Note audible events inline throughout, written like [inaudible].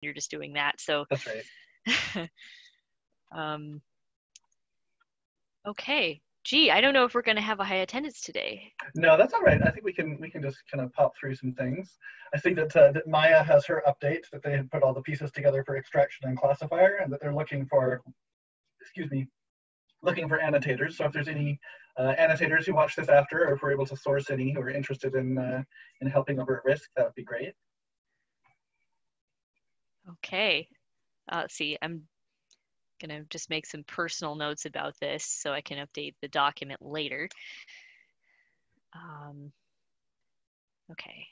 you're just doing that. So That's right. [laughs] um, okay. Gee, I don't know if we're going to have a high attendance today. No, that's all right. I think we can we can just kind of pop through some things. I see that uh, that Maya has her update that they had put all the pieces together for extraction and classifier, and that they're looking for, excuse me, looking for annotators. So if there's any uh, annotators who watch this after, or if we're able to source any who are interested in uh, in helping over at risk, that would be great. Okay. Uh, let's see. I'm gonna just make some personal notes about this so I can update the document later. Um, okay.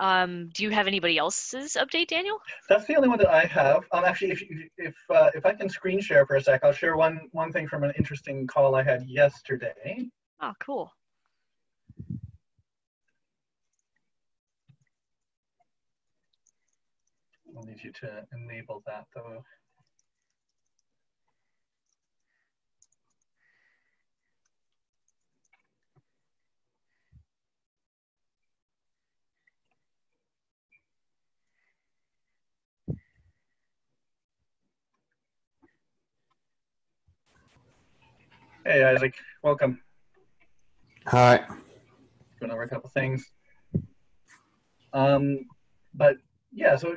Um, do you have anybody else's update, Daniel? That's the only one that I have. Um, actually, if you- if uh, if I can screen share for a sec, I'll share one one thing from an interesting call I had yesterday. Oh, cool. I'll need you to enable that though. Hey Isaac, welcome. Hi. Going over a couple things. Um, but yeah, so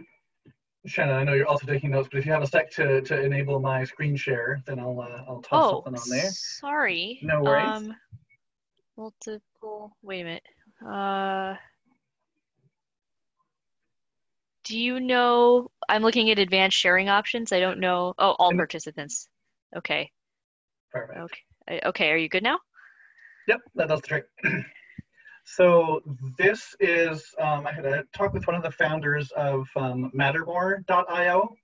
Shannon, I know you're also taking notes, but if you have a sec to, to enable my screen share, then I'll uh, I'll toss Oh, something on there. sorry. No worries. Um, multiple. Wait a minute. Uh, do you know? I'm looking at advanced sharing options. I don't know. Oh, all And- participants. Okay. Perfect. Okay. Okay. Are you good now? Yep, that does the trick. [clears throat] so this is, um, I had a talk with one of the founders of um, Mattermore.io,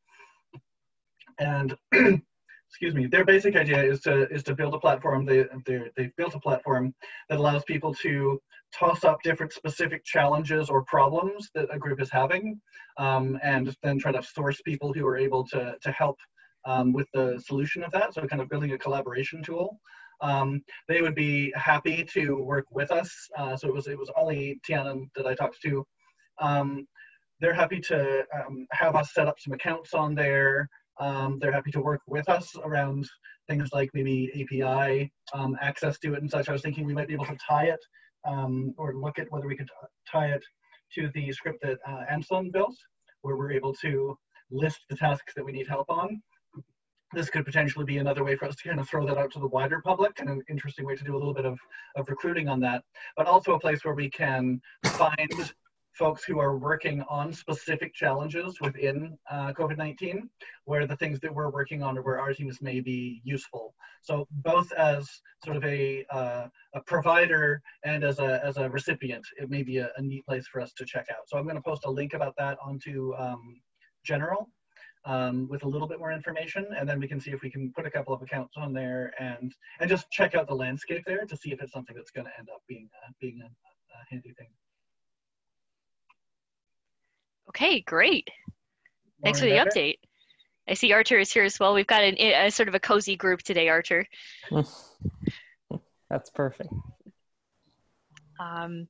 and [clears throat] excuse me, their basic idea is to is to build a platform. They they they've built a platform that allows people to toss up different specific challenges or problems that a group is having, um, and then try to source people who are able to to help um, with the solution of that. So kind of building a collaboration tool. Um, they would be happy to work with us. Uh, so it was it was only Tianan that I talked to. Um, they're happy to um, have us set up some accounts on there. Um, they're happy to work with us around things like maybe API um, access to it and such. I was thinking we might be able to tie it um, or look at whether we could tie it to the script that uh, Anselm built, where we're able to list the tasks that we need help on this could potentially be another way for us to kind of throw that out to the wider public and an interesting way to do a little bit of, of recruiting on that, but also a place where we can find folks who are working on specific challenges within uh, COVID-19, where the things that we're working on or where our teams may be useful. So both as sort of a, uh, a provider and as a, as a recipient, it may be a, a neat place for us to check out. So I'm gonna post a link about that onto um, General um, with a little bit more information, and then we can see if we can put a couple of accounts on there and and just check out the landscape there to see if it's something that's going to end up being uh, being a, a handy thing. Okay. Great. Thanks for the Lauren, better? update. I see Archer is here as well. We've got an, a sort of a cozy group today, Archer. [laughs] That's perfect. Um,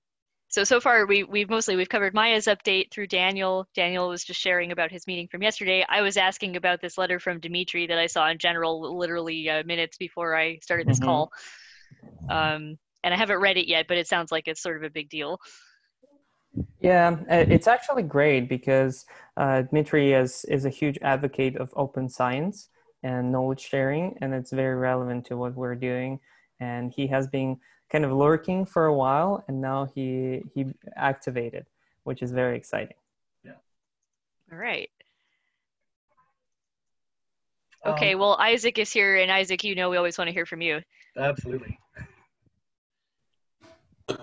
so so far we we've mostly we've covered Maya's update through Daniel. Daniel was just sharing about his meeting from yesterday. I was asking about this letter from Dimitri that I saw in general literally uh, minutes before I started this Mhm. call. Um, and I haven't read it yet, but it sounds like it's sort of a big deal. Yeah, uh, it's actually great because uh, Dmitry is, is a huge advocate of open science and knowledge sharing, and it's very relevant to what we're doing. And he has been kind of lurking for a while, and now he he activated, which is very exciting. Yeah. All right. Um, Okay. well, Isaac is here, and Isaac, you know we always want to hear from you. absolutely.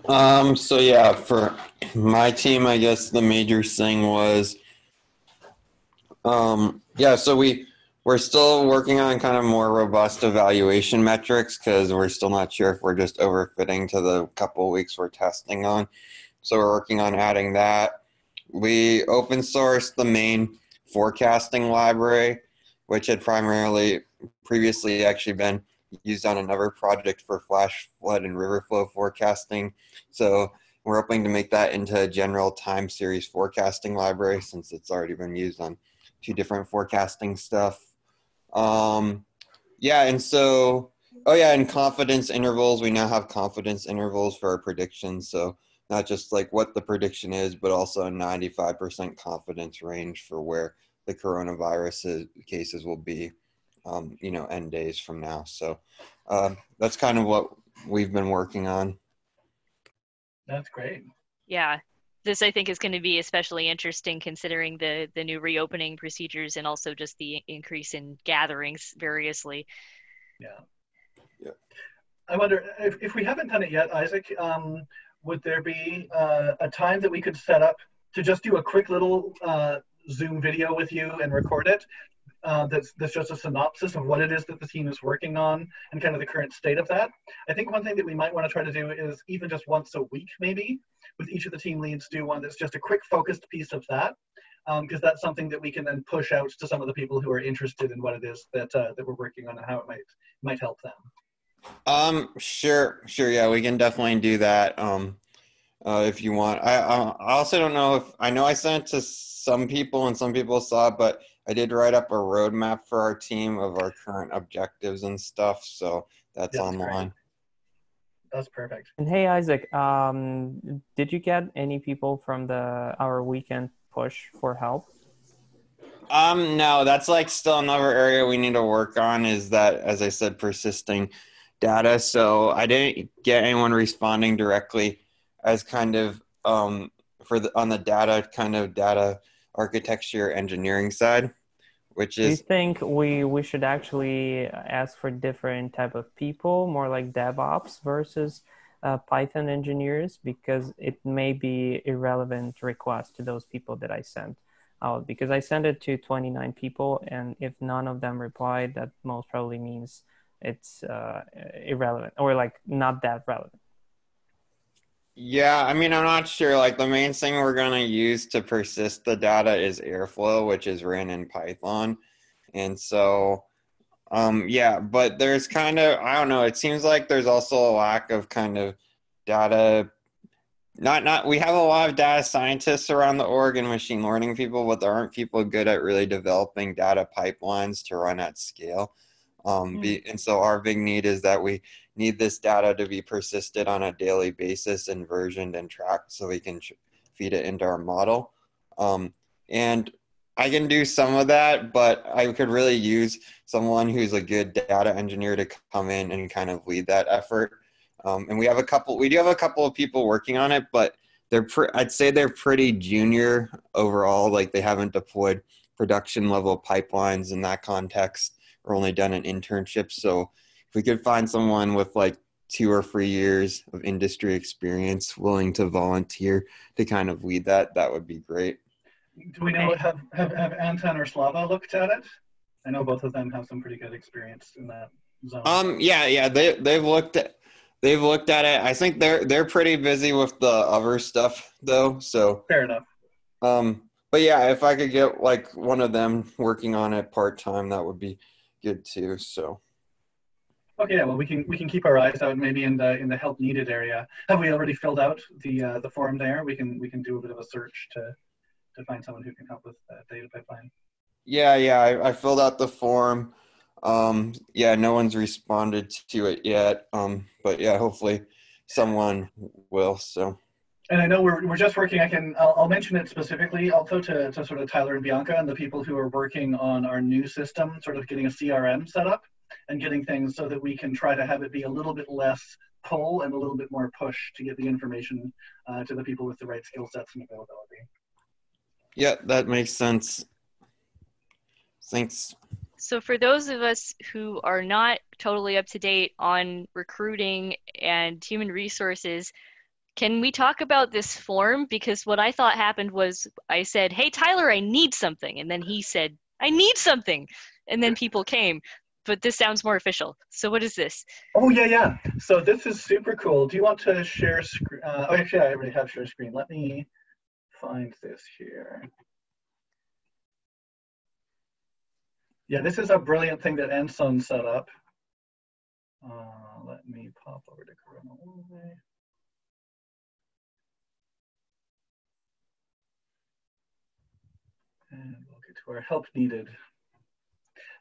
Um, so yeah, for my team, I guess the major thing was, um, yeah, so we we're still working on kind of more robust evaluation metrics because we're still not sure if we're just overfitting to the couple weeks we're testing on. So we're working on adding that. We open sourced the main forecasting library, which had primarily previously actually been used on another project for flash flood and river flow forecasting. So We're hoping to make that into a general time series forecasting library since it's already been used on two different forecasting stuff. Um, yeah, and so, oh yeah, and confidence intervals. We now have confidence intervals for our predictions. So not just like what the prediction is, but also a 95% confidence range for where the coronavirus cases will be, um, you know, end days from now. So uh, that's kind of what we've been working on. That's great. Yeah. This I think is going to be especially interesting considering the the new reopening procedures and also just the increase in gatherings variously. Yeah. Yeah. I wonder if, if we haven't done it yet, Isaac, um, would there be uh, a time that we could set up to just do a quick little uh, Zoom video with you and record it? Uh, that's, that's just a synopsis of what it is that the team is working on and kind of the current state of that. I think one thing that we might want to try to do is even just once a week, maybe, with each of the team leads, do one that's just a quick focused piece of that, because um, that's something that we can then push out to some of the people who are interested in what it is that uh, that we're working on and how it might might help them. Um, sure, sure. Yeah, we can definitely do that. Um, uh, if you want. I, I also don't know if I know I sent to some people and some people saw but I did write up a roadmap for our team of our current objectives and stuff. So that's, that's online. Great. That's perfect. And hey, Isaac, um, did you get any people from the our weekend push for help? Um, no, that's like still another area we need to work on. Is that, as I said, persisting data. So I didn't get anyone responding directly as kind of um, for the on the data kind of data architecture engineering side, which is. Do you think we we should actually ask for different type of people, more like DevOps versus uh, Python engineers, because it may be irrelevant request to those people that I sent out because I sent it to 29 people, and if none of them replied, that most probably means it's uh, irrelevant or like not that relevant. Yeah, I mean, I'm not sure. Like the main thing we're going to use to persist the data is Airflow, which is ran in Python. And so, um, yeah, but there's kind of, I don't know, it seems like there's also a lack of kind of data. Not, not, we have a lot of data scientists around the org and machine learning people, but there aren't people good at really developing data pipelines to run at scale. Um, mm. be, and so our big need is that we need this data to be persisted on a daily basis and versioned and tracked so we can feed it into our model. Um, and I can do some of that, but I could really use someone who's a good data engineer to come in and kind of lead that effort. Um, and we have a couple, we do have a couple of people working on it, but they're, I'd say they're pretty junior overall. Like they haven't deployed production level pipelines in that context or only done an internship. So if we could find someone with like two or three years of industry experience willing to volunteer to kind of lead that, that would be great. Do we know have have, have Anton or Slava looked at it? I know both of them have some pretty good experience in that zone. Um yeah, yeah, they they've looked at they've looked at it. I think they're they're pretty busy with the other stuff though, so fair enough. Um but yeah, if I could get like one of them working on it part time, that would be good too. So Okay, yeah, well, we can we can keep our eyes out maybe in the in the help needed area. Have we already filled out the uh, the form there? We can we can do a bit of a search to to find someone who can help with the data pipeline. Yeah, yeah, I, I filled out the form. Um, yeah, no one's responded to it yet. Um, but yeah, hopefully someone will. So. And I know we're, we're just working. I can I'll, I'll mention it specifically also to, to sort of Tyler and Bianca and the people who are working on our new system, sort of getting a CRM set up and getting things so that we can try to have it be a little bit less pull and a little bit more push to get the information uh, to the people with the right skill sets and availability. Yeah, that makes sense. Thanks. So, for those of us who are not totally up to date on recruiting and human resources, can we talk about this form? Because what I thought happened was I said, Hey, Tyler, I need something. And then he said, I need something. And then people came but this sounds more official. So what is this? Oh yeah, yeah. So this is super cool. Do you want to share screen? Uh, oh, actually, I already have share screen. Let me find this here. Yeah, this is a brilliant thing that Enson set up. Uh, let me pop over to Corona And we'll get to our help needed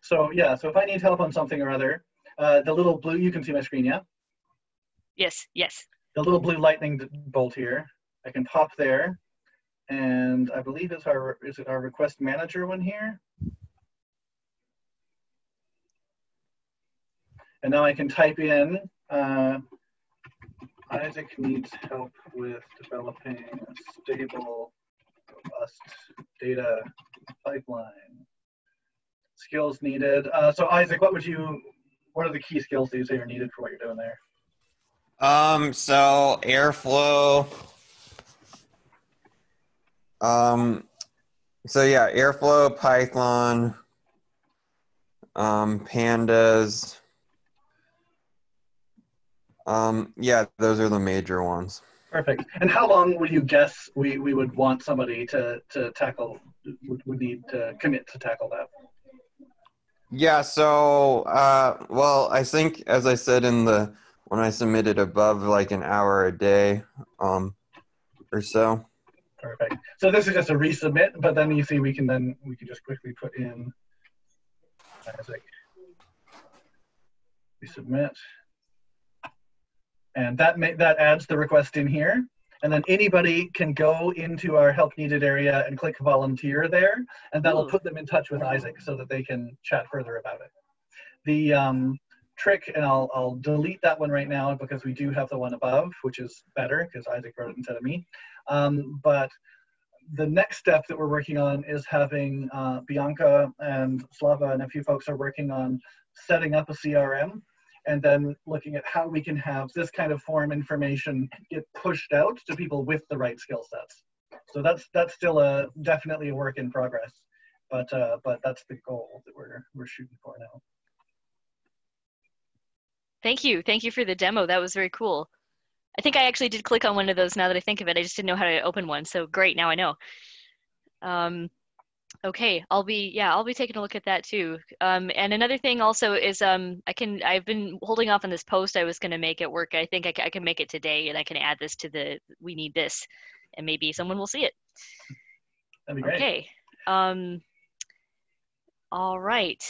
so yeah, so if I need help on something or other, uh, the little blue, you can see my screen, yeah? Yes, yes. The little blue lightning bolt here, I can pop there. And I believe it's our, is it our request manager one here? And now I can type in, uh, Isaac needs help with developing a stable, robust data pipeline. Skills needed. Uh, so Isaac, what would you, what are the key skills that you say are needed for what you're doing there? Um, so Airflow. Um, so yeah, Airflow, Python, um, Pandas. Um, yeah, those are the major ones. Perfect. And how long would you guess we, we would want somebody to, to tackle, would, would need to commit to tackle that? Yeah, so, uh, well, I think, as I said in the, when I submitted above, like an hour a day um, or so. Perfect. So this is just a resubmit, but then you see we can then, we can just quickly put in Isaac. Resubmit. And that may, that adds the request in here. And then anybody can go into our help needed area and click volunteer there, and that'll put them in touch with Isaac so that they can chat further about it. The um, trick, and I'll, I'll delete that one right now because we do have the one above, which is better because Isaac wrote it instead of me. Um, but the next step that we're working on is having uh, Bianca and Slava and a few folks are working on setting up a CRM and then looking at how we can have this kind of form information get pushed out to people with the right skill sets. So that's that's still a definitely a work in progress, but uh, but that's the goal that we're we're shooting for now. Thank you. Thank you for the demo. That was very cool. I think I actually did click on one of those now that I think of it. I just didn't know how to open one. So great. Now I know. Um, okay. I'll be, yeah, I'll be taking a look at that too. Um, and another thing also is um, I can, I've been holding off on this post I was going to make at work. I think I, I can make it today and I can add this to the, we need this and maybe someone will see it. That'd be great. Okay. Um, all right.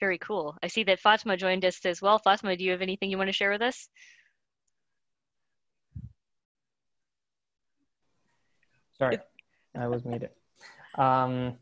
Very cool. I see that Fatma joined us as well. Fatma, do you have anything you want to share with us? Sorry, I was muted. Um,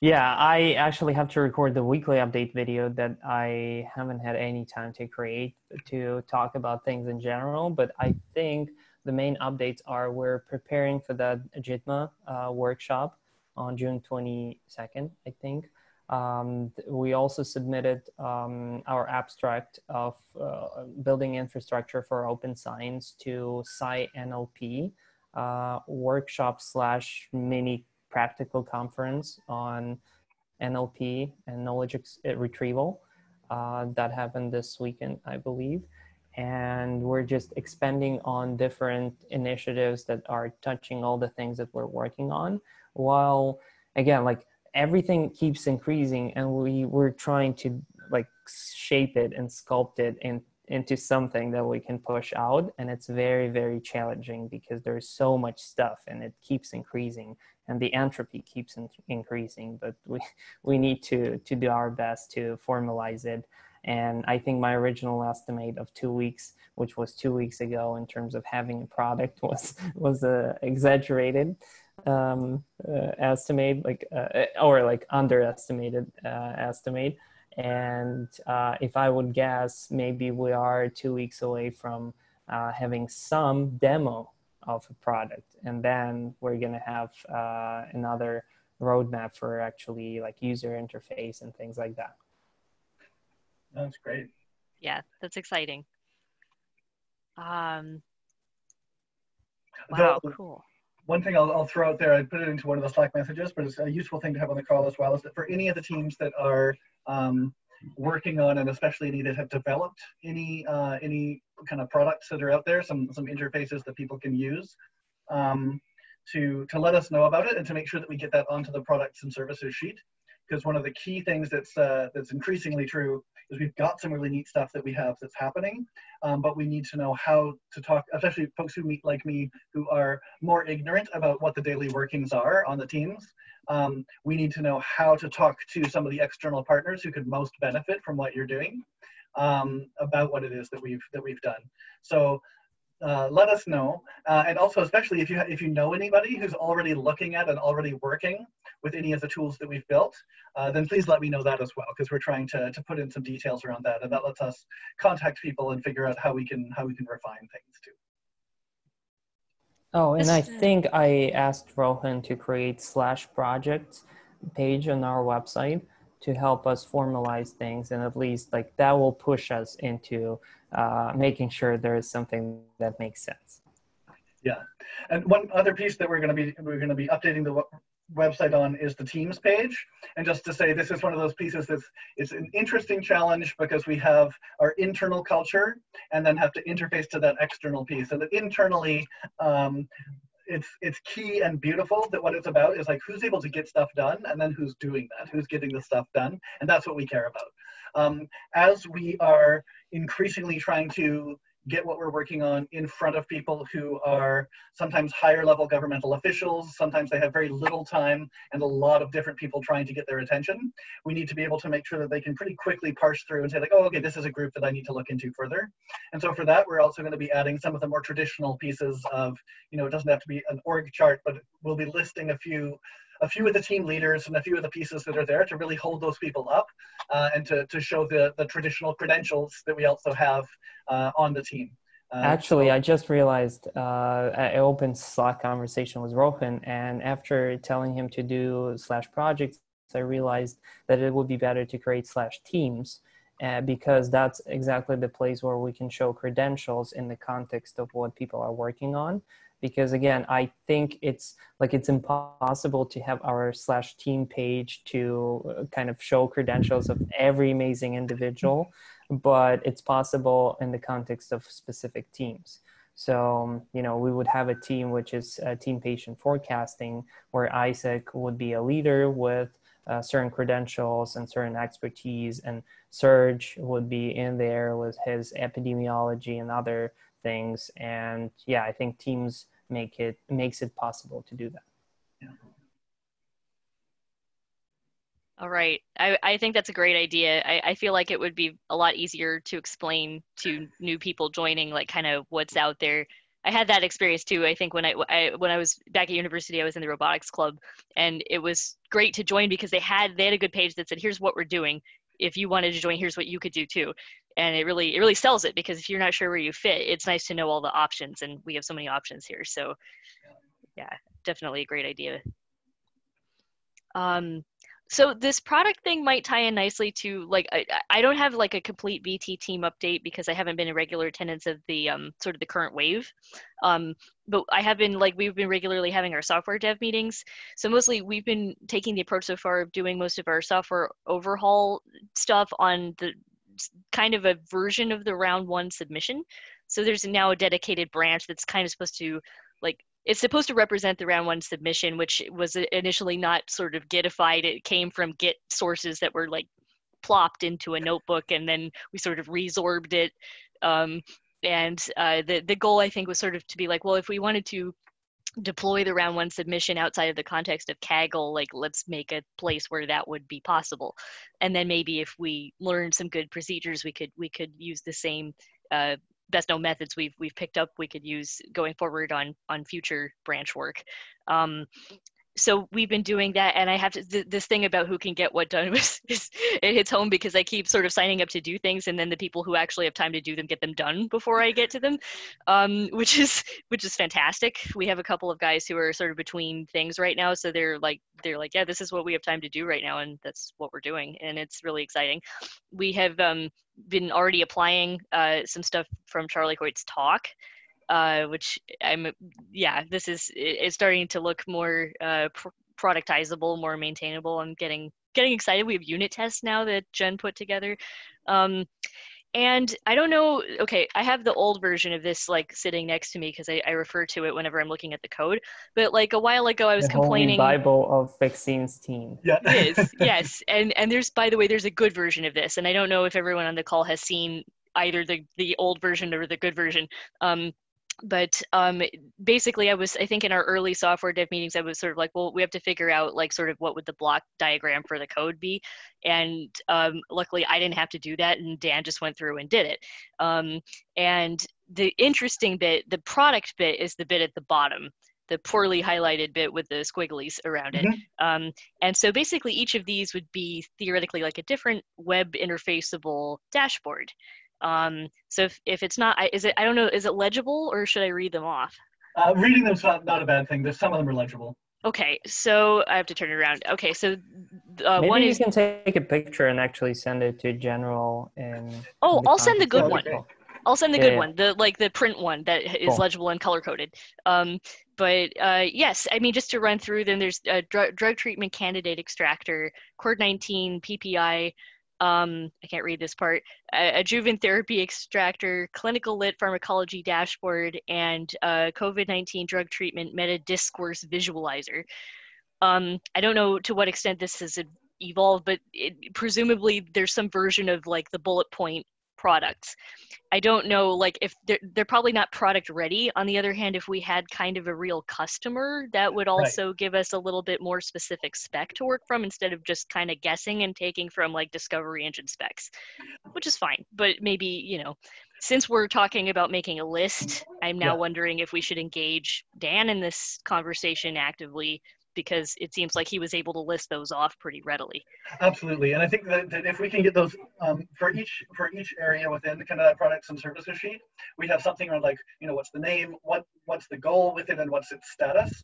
yeah, I actually have to record the weekly update video that I haven't had any time to create to talk about things in general. But I think the main updates are we're preparing for the JITMA uh, workshop on June 22nd, I think. Um, we also submitted um, our abstract of uh, building infrastructure for open science to SciNLP uh, workshop slash mini practical conference on NLP and knowledge uh, retrieval uh, that happened this weekend, I believe. And we're just expanding on different initiatives that are touching all the things that we're working on. While again, like everything keeps increasing, and we we're trying to like shape it and sculpt it in, into something that we can push out and it's very very challenging because there's so much stuff and it keeps increasing and the entropy keeps in- increasing but we [laughs] we need to to do our best to formalize it. And i think my original estimate of two weeks which was two weeks ago in terms of having a product [laughs] was was uh, exaggerated um, uh, estimate like uh, or like underestimated uh, estimate and uh, if I would guess, maybe we are two weeks away from uh, having some demo of a product, and then we're gonna have uh, another roadmap for actually like user interface and things like that. That's great. Yeah, that's exciting. Um, The- wow, cool. one thing I'll, I'll throw out there, I put it into one of the Slack messages, but it's a useful thing to have on the call as well, is that for any of the teams that are um, working on and especially any that have developed any uh, any kind of products that are out there, some some interfaces that people can use, um, to to let us know about it and to make sure that we get that onto the products and services sheet. Because one of the key things that's uh, that's increasingly true is we've got some really neat stuff that we have that's happening, um, but we need to know how to talk, especially folks who meet like me who are more ignorant about what the daily workings are on the teams. Um, we need to know how to talk to some of the external partners who could most benefit from what you're doing um, about what it is that we've that we've done. So uh, let us know. Uh, and also, especially if you if you know anybody who's already looking at and already working with any of the tools that we've built, uh, then please let me know that as well, because we're trying to, to put in some details around that, and that lets us contact people and figure out how we can how we can refine things too. Oh, and I think I asked Rohan to create slash projects page on our website to help us formalize things and at least like that will push us into uh, making sure there is something that makes sense. Yeah. And one other piece that we're going to be we're going to be updating the website on is the teams page. And just to say this is one of those pieces that's it's an interesting challenge because we have our internal culture and then have to interface to that external piece. And internally um, it's it's key and beautiful that what it's about is like who's able to get stuff done and then who's doing that who's getting the stuff done and that's what we care about. Um, as we are increasingly trying to get what we're working on in front of people who are sometimes higher level governmental officials. Sometimes they have very little time and a lot of different people trying to get their attention. We need to be able to make sure that they can pretty quickly parse through and say like, oh, okay, this is a group that I need to look into further. And so for that, we're also going to be adding some of the more traditional pieces of, you know, it doesn't have to be an org chart, but we'll be listing a few a few of the team leaders and a few of the pieces that are there to really hold those people up uh, and to, to show the, the traditional credentials that we also have uh, on the team. Uh, Actually, so, I just realized uh, I opened Slack conversation with Rohan, and after telling him to do slash projects, I realized that it would be better to create slash teams uh, because that's exactly the place where we can show credentials in the context of what people are working on because again i think it's like it's impossible to have our slash team page to uh, kind of show credentials of every amazing individual but it's possible in the context of specific teams. So you know we would have a team which is team patient forecasting where isaac would be a leader with uh, certain credentials and certain expertise and serge would be in there with his epidemiology and other things. And yeah i think teams make it makes it possible to do that yeah. all right I, I think that's a great idea I, I feel like it would be a lot easier to explain to new people joining like kind of what's out there I had that experience too. I think when I, I, when I was back at university, I was in the robotics club, and it was great to join because they had they had a good page that said, "Here's what we're doing. If you wanted to join, here's what you could do too." And it really it really sells it because if you're not sure where you fit it's nice to know all the options and we have so many options here so yeah definitely a great idea um so this product thing might tie in nicely to like I, I don't have like a complete VT team update because I haven't been in regular attendance of the um, sort of the current wave. Um, but I have been like we've been regularly having our software dev meetings. So mostly we've been taking the approach so far of doing most of our software overhaul stuff on the kind of a version of the round one submission. So there's now a dedicated branch that's kind of supposed to like it's supposed to represent the round one submission, which was initially not sort of Gitified. It came from Git sources that were like plopped into a notebook, and then we sort of resorbed it. Um, and uh, the the goal I think was sort of to be like, well, if we wanted to deploy the round one submission outside of the context of Kaggle, like let's make a place where that would be possible. And then maybe if we learn some good procedures, we could we could use the same uh, best known methods we've we've picked up. We could use going forward on on future branch work. Um, so we've been doing that and i have to, th- this thing about who can get what done [laughs] is, it hits home because i keep sort of signing up to do things and then the people who actually have time to do them get them done before i get to them um, [laughs] which is which is fantastic. We have a couple of guys who are sort of between things right now so they're like they're like yeah this is what we have time to do right now and that's what we're doing and it's really exciting. We have um, been already applying uh, some stuff from charlie hoyt's talk uh, which I'm yeah, this is it's starting to look more uh, pr- productizable, more maintainable. I'm getting getting excited. We have unit tests now that Jen put together. Um, and I don't know. Okay, I have the old version of this like sitting next to me because I, I, refer to it whenever I'm looking at the code. But like a while ago, I was the complaining. Holy Bible of vaccines team. Yeah. it is [laughs] yes, and and there's by the way, there's a good version of this, and I don't know if everyone on the call has seen either the the old version or the good version. Um, but um, basically i was i think in our early software dev meetings i was sort of like well we have to figure out like sort of what would the block diagram for the code be and um, luckily i didn't have to do that and dan just went through and did it um, and the interesting bit the product bit is the bit at the bottom the poorly highlighted bit with the squigglies around it. Mm-hmm. Um, and so basically, each of these would be theoretically like a different web interfaceable dashboard. Um, so if, if it's not, is it, I don't know, is it legible or should I read them off? Uh, reading them's not, not a bad thing. There's some of them are legible. Okay, so I have to turn it around. Okay, so uh, Maybe one you is. can take a picture and actually send it to general and. Oh, I'll send the good one. one. I'll send the Yeah, good yeah. one, the like the print one that is Cool. legible and color coded. Um, but uh, yes, I mean just to run through them, there's a drug drug treatment candidate extractor, Cord19, PPI. Um, I can't read this part. A adjuvant therapy extractor, clinical lit pharmacology dashboard, and uh, COVID-19 drug treatment meta discourse visualizer. Um, I don't know to what extent this has evolved, but it, presumably there's some version of like the bullet point products. I don't know, like if they're, they're probably not product ready. On the other hand, if we had kind of a real customer, that would also give us a little bit more specific spec to work from instead of just kind of guessing and taking from like discovery engine specs, which is fine. But maybe, you know, since we're talking about making a list, I'm now Yeah. wondering if we should engage Dan in this conversation actively because it seems like he was able to list those off pretty readily. Absolutely, and I think that, that if we can get those um, for each for each area within the kind of that products and services sheet, we have something around like you know what's the name, what what's the goal with it, and what's its status,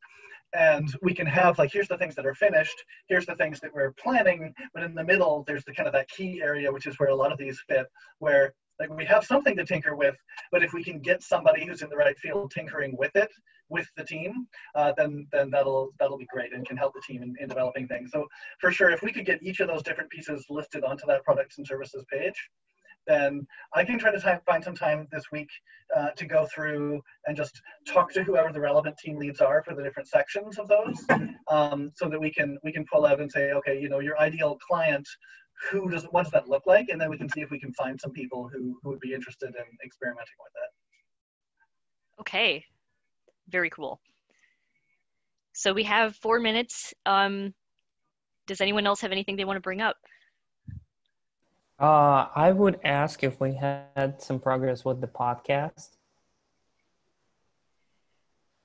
and we can have like here's the things that are finished, here's the things that we're planning, but in the middle there's the kind of that key area which is where a lot of these fit, where like we have something to tinker with, but if we can get somebody who's in the right field tinkering with it with the team, uh, then then that'll that'll be great and can help the team in, in developing things. So for sure, if we could get each of those different pieces listed onto that products and services page, then I can try to find some time this week uh, to go through and just talk to whoever the relevant team leads are for the different sections of those, um, so that we can we can pull out and say, okay, you know, your ideal client. Who does what does that look like? And then we can see if we can find some people who, who would be interested in experimenting with it. Okay, very cool. So we have four minutes. Um, does anyone else have anything they want to bring up? Uh, I would ask if we had some progress with the podcast.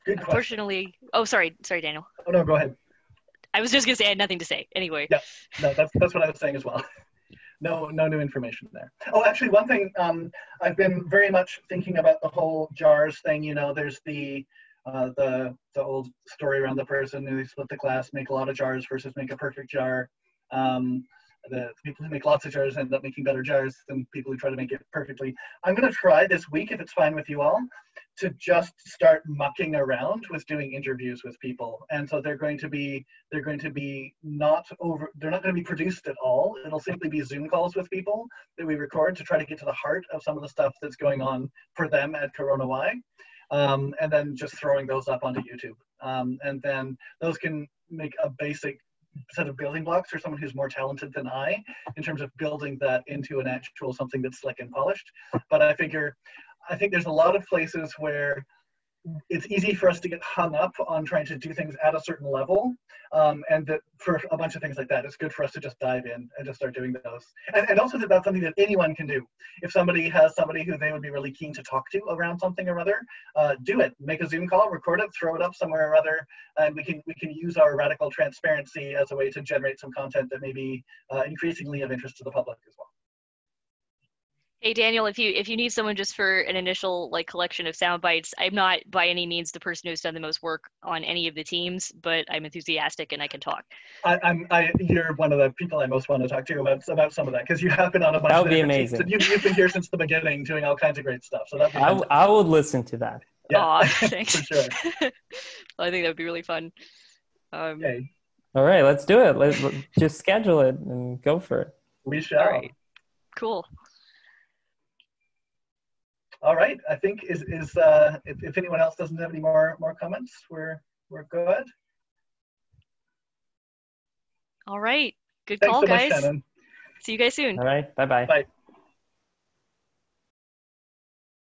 Good. Unfortunately, oh, sorry, sorry, Daniel. Oh no, go ahead. I was just gonna say I had nothing to say. Anyway, Yeah. No, that's that's what I was saying as well. [laughs] No, no new information there. Oh, actually, one thing um, I've been very much thinking about the whole jars thing. You know, there's the uh, the the old story around the person who split the glass, make a lot of jars versus make a perfect jar. Um, the people who make lots of jars end up making better jars than people who try to make it perfectly. I'm going to try this week, if it's fine with you all, to just start mucking around with doing interviews with people. And so they're going to be they're going to be not over they're not going to be produced at all. It'll simply be Zoom calls with people that we record to try to get to the heart of some of the stuff that's going on for them at CoronaWhy. Um, and then just throwing those up onto YouTube. Um, and then those can make a basic set of building blocks for someone who's more talented than I in terms of building that into an actual something that's slick and polished. But I figure, I think there's a lot of places where it's easy for us to get hung up on trying to do things at a certain level. Um, and that for a bunch of things like that, it's good for us to just dive in and just start doing those. And, and also that that's something that anyone can do. If somebody has somebody who they would be really keen to talk to around something or other, uh, do it. Make a Zoom call, record it, throw it up somewhere or other, and we can we can use our radical transparency as a way to generate some content that may be uh, increasingly of interest to the public as well. Hey Daniel, if you if you need someone just for an initial like collection of sound bites, I'm not by any means the person who's done the most work on any of the teams, but I'm enthusiastic and I can talk. I, I'm I, you're one of the people I most want to talk to about about some of that because you have been on a bunch That of would be different teams, amazing. and you, you've been here since the beginning doing all kinds of great stuff. So that I would listen to that. Yeah, Aw, [laughs] thanks. for sure. well, [laughs] I think that would be really fun. Um, Okay, All right, let's do it. Let's let- just schedule it and go for it. we shall. All right. Cool. All right. I think is is uh, if, if anyone else doesn't have any more more comments, we're we're good. All right. Good Thanks call, so much, guys. Shannon. See you guys soon. All right. Bye bye. Bye.